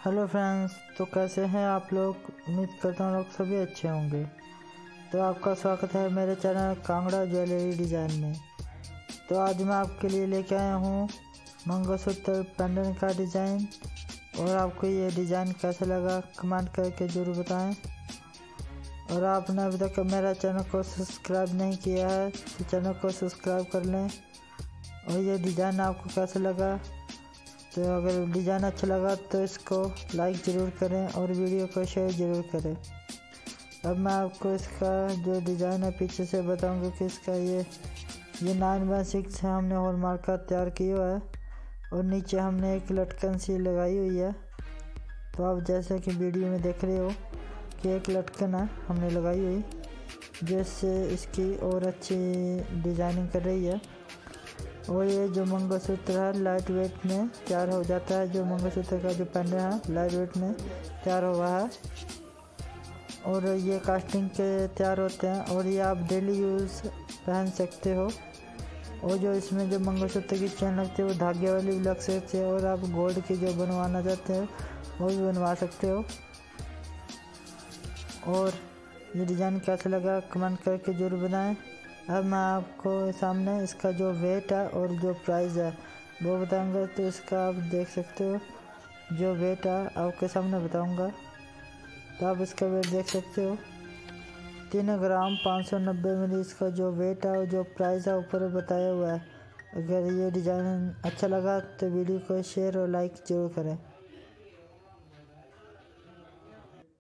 Hello friends तो कैसे हैं आप लोग? उम्मीद करता हूँ लोग सभी अच्छे होंगे। तो आपका स्वागत है मेरे चैनल कांगड़ा ज्वेलरी डिज़ाइन में। तो आज मैं आपके लिए लेके आया हूँ मंगलसूत्र पेंडेंट का डिज़ाइन। और आपको ये डिज़ाइन कैसा लगा कमेंट करके ज़रूर बताएँ। और आपने अभी तक मेरा चैनल को सब्सक्राइब नहीं किया है तो चैनल को सब्सक्राइब कर लें। और ये डिज़ाइन आपको कैसा लगा? तो अगर डिज़ाइन अच्छा लगा तो इसको लाइक ज़रूर करें और वीडियो को शेयर ज़रूर करें। अब मैं आपको इसका जो डिज़ाइन है पीछे से बताऊँगा कि इसका ये ये नाइन बाई सिक्स है, हमने हॉल मार्क का तैयार किया हुआ है और नीचे हमने एक लटकन सी लगाई हुई है। तो आप जैसे कि वीडियो में देख रहे हो कि एक लटकन है, हमने लगाई हुई जिससे इसकी और अच्छी डिज़ाइनिंग कर रही है। और ये जो मंगलसूत्र है लाइट वेट में तैयार हो जाता है। जो मंगलसूत्र का जो पेंडेंट है लाइट वेट में तैयार हुआ है। और ये कास्टिंग के तैयार होते हैं और ये आप डेली यूज़ पहन सकते हो। और जो इसमें जो मंगलसूत्र की चेन लगती है, वो धागे वाली भी लग सकती है और आप गोल्ड की जो बनवाना चाहते हो, वो भी बनवा सकते हो। और ये डिज़ाइन कैसा लगा कमेंट करके ज़रूर बनाएँ अब मैं आपको सामने इसका जो वेट है और जो प्राइस है, वो बताऊँगा। तो इसका आप देख सकते हो जो वेट है, आपके सामने बताऊँगा। तो आप इसका वेट देख सकते हो। तीन ग्राम पाँच सौ नब्बे मिली इसका जो वेट है और जो प्राइस है, ऊपर बताया हुआ है। अगर ये डिज़ाइन अच्छा लगा तो वीडियो को शेयर और लाइक ज़रूर करें।